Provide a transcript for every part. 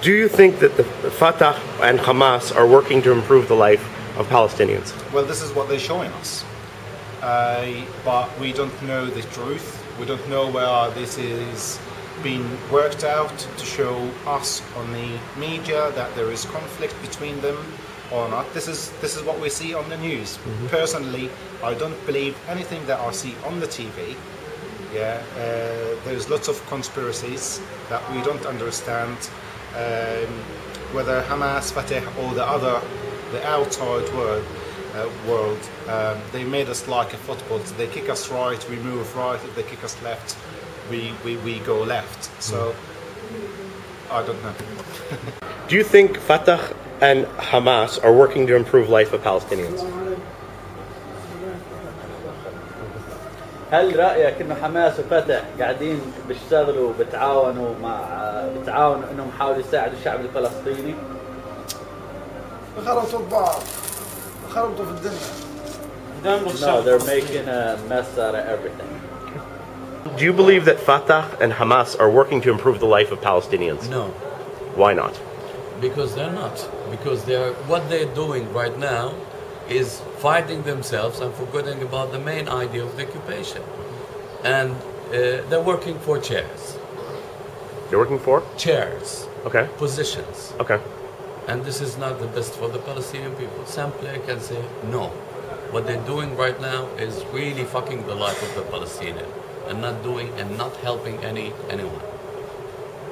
Do you think that the Fatah and Hamas are working to improve the life of Palestinians? Well, this is what they're showing us. Uh, but we don't know the truth. We don't know where this is being worked out to show us on the media that there is conflict between them or not. This is this is what we see on the news. Personally, I don't believe anything that I see on the TV. Yeah, uh, there's lots of conspiracies that we don't understand. Um, whether Hamas, Fatah, or the other, the outside world, uh, world, um, they made us like a football. So they kick us right, we move right. If they kick us left, we, we, we go left. So I don't know. Do you think Fatah and Hamas are working to improve life of Palestinians? هل رايك انه حماس وفتح قاعدين بيشتغلوا بتعاونوا مع بتعاونوا انهم يحاولوا يساعدوا الشعب الفلسطيني؟ خربطوا ببعض خربطوا في الدنيا No, they're making a mess out of everything. Do you believe that Fatah and Hamas are working to improve the life of Palestinians? No, Why not? because they're not. Because they're what they're doing right now is fighting themselves and forgetting about the main idea of the occupation. And uh, they're working for chairs, You're working for? chairs, Okay. positions. Okay. And this is not the best for the Palestinian people. Simply, I can say no. What they're doing right now is really fucking the life of the Palestinian, and not doing and not helping any anyone.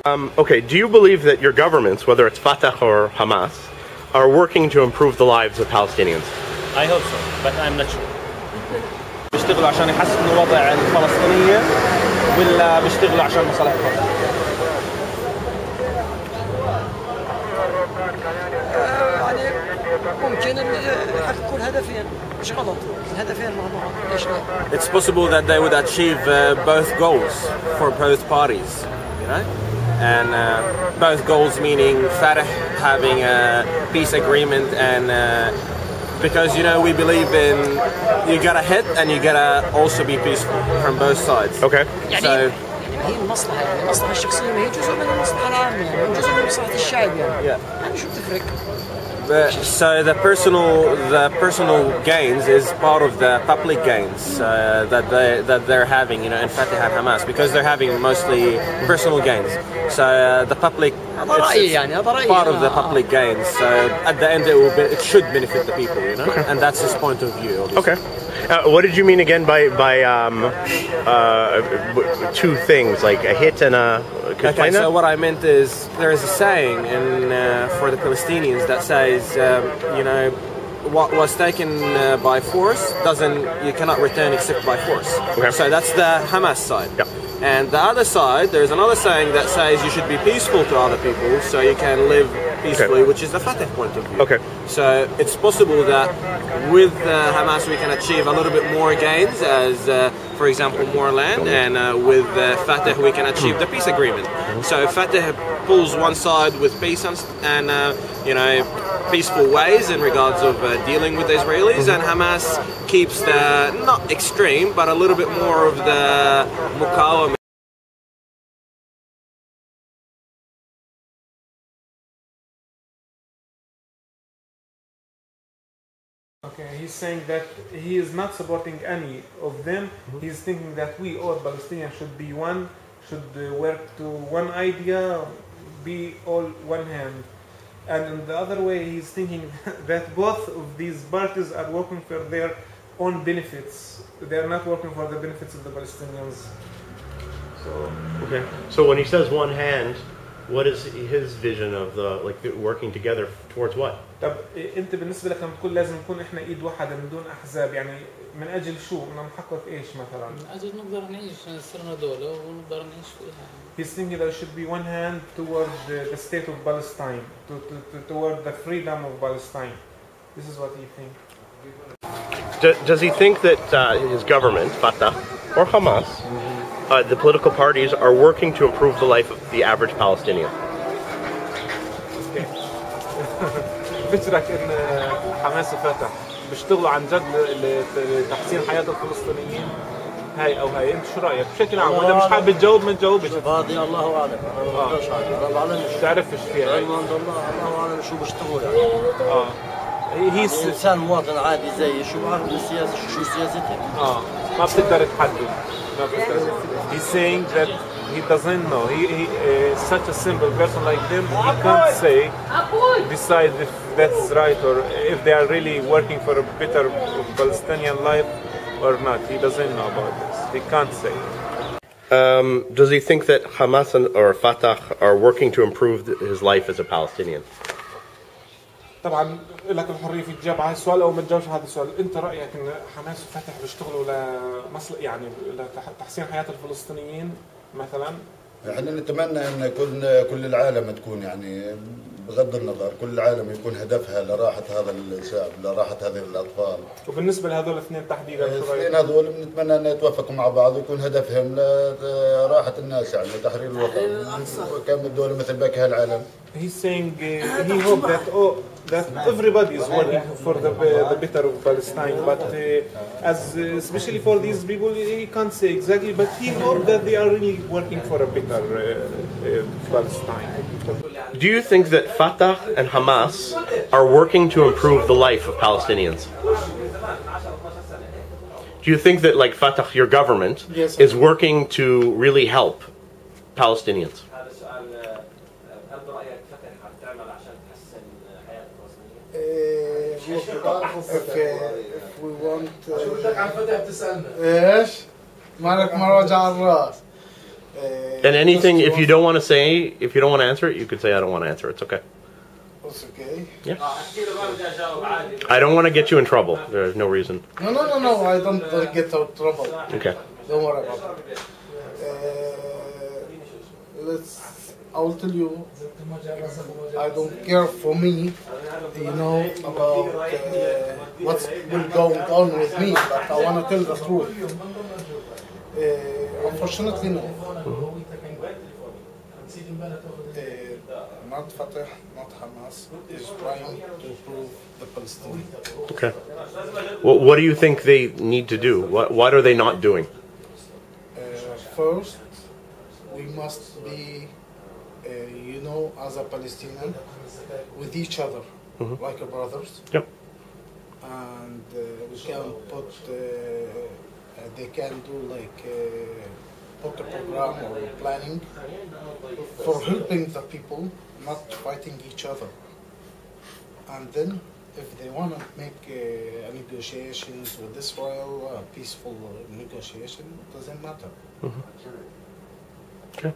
Um, okay. Do you believe that your governments, whether it's Fatah or Hamas, are working to improve the lives of Palestinians? I hope so, but I'm not sure. بيشتغلوا عشان يحسنوا وضع الفلسطينية ولا بيشتغلوا عشان مصالحهم؟ يعني ممكن إن يحققوا الهدفين مش غلط الهدفين مع بعض ليش لا؟ It's possible that they would achieve uh, both goals for both parties, you know? And uh, both goals meaning Fatah having a peace agreement and uh, because you know we believe in you gotta hit and you gotta also be peaceful from both sides. Okay. يعني So يعني هي المصلحة يعني المصلحة الشخصية ما هي جزء من المصلحة العامة يعني جزء من مصلحة الشعب يعني Yeah. يعني شو بتفرق؟ So the personal the personal gains is part of the public gains uh, that they that they're having, you know, in fact, they have Hamas because they're having mostly personal gains. So uh, the public it's, it's part of the public gains. So at the end, it will be, it should benefit the people, you know, and that's his point of view. Obviously. Okay. Uh, what did you mean again by by um, uh, two things like a hit and a? Okay, so what I meant is there is a saying in, uh, for the Palestinians that says, um, you know, what was taken uh, by force doesn't you cannot return except by force. Okay. So that's the Hamas side. Yeah. And the other side, there's another saying that says you should be peaceful to other people so you can live peacefully, which is the Fatah point of view. Okay. So it's possible that with uh, Hamas we can achieve a little bit more gains, as uh, for example more land, and uh, with uh, Fatah we can achieve the peace agreement. So Fatah pulls one side with peace and, and uh, you know peaceful ways in regards of uh, dealing with the Israelis, and Hamas keeps the not extreme but a little bit more of the muqawama. Okay, he's saying that he is not supporting any of them. He's thinking that we all Palestinians should be one, should uh, work to one idea, be all one hand. And in the other way, he's thinking that both of these parties are working for their own benefits. They are not working for the benefits of the Palestinians. So Okay. So when he says one hand, what is his vision of the like working together towards what? طب إيه انت بالنسبه لك لما تقول لازم نكون احنا ايد واحده من دون احزاب يعني من اجل شو؟ بدنا نحقق ايش مثلا؟ من أجل نقدر نعيش صرنا دولة ونقدر نعيش فيها He's thinking there should be one hand toward the, the state of Palestine, to, to, to, toward the freedom of Palestine. This is what he thinks. Do, does he think that uh, his government, Fatah or Hamas, uh, the political parties, are working to improve the life of the average Palestinian? فكرك إن حماس وفتح. بيشتغلوا عن جد لتحسين حياة الفلسطينيين. هاي أو هاي. أنت شو رأيك؟ بشكل عام وإذا مش حابب تجاوب ما تجاوبش. هذه الله أعلم. أنا ما بقدرش اعلم أنا بعلمش. بتعرف إيش فيها. علم عند الله الله أعلم شو بيشتغلوا يعني. آه. هي هي انسان مواطن عادي زيي شو بعرف بالسياسه شو سياستي اه ما بتقدر تحدد ما بتقدر he's saying that he doesn't know he, he uh, such a simple person like them he can't say decide if that's right or if they are really working for a better Palestinian life or not he doesn't know about this he can't say Um, does he think that Hamas and, or Fatah are working to improve th- his life as a Palestinian? طبعا لك الحرية في الإجابة على السؤال أو ما تجاوبش على هذا السؤال. أنت رأيك إن حماس وفتح بيشتغلوا لمصل يعني لتحسين حياة الفلسطينيين مثلا؟ إحنا نتمنى إن كل كل العالم تكون يعني بغض النظر كل العالم يكون هدفها لراحة هذا الشعب لراحة هذه الأطفال. وبالنسبة لهذول الاثنين تحديدا الاثنين؟ هذول بنتمنى إن يتوافقوا مع بعض ويكون هدفهم لراحه الناس يعني لتحرير الوطن. وكم دول مثل باقي He's saying uh, he hope that oh that everybody is working for the the better of Palestine, but uh, as uh, especially for these people, he can't say exactly, but he hope that they are really working for a better uh, uh, Palestine. Do you think that Fatah and Hamas are working to improve the life of Palestinians? Do you think that, like Fatah, your government, Yes. is working to really help Palestinians? if, if we want ايش؟ مالك مراجع على الراس And anything, if you don't want to say, if you don't want to answer it, you could say, I don't want to answer. It's okay. It's okay. Yeah. I don't want to get you in trouble. There's no reason. No, no, no, no. I don't uh, get out trouble. Okay. Don't worry about it. Uh, let's. I will tell you. I don't care for me. You know about uh, what's been going on with me, but I want to tell the truth. Uh, unfortunately, no. Uh, not Fatah, not Hamas, is trying to prove the Palestinians. Okay. Well, what do you think they need to do? What, what are they not doing? Uh, first, we must be, uh, you know, as a Palestinian, with each other, Mhm. like a brothers. Yep. And uh, we can put, uh, uh, they can do like uh, put a program or planning for helping the people, not fighting each other. And then, if they want to make uh, negotiations with Israel, a peaceful negotiation, doesn't matter. Okay.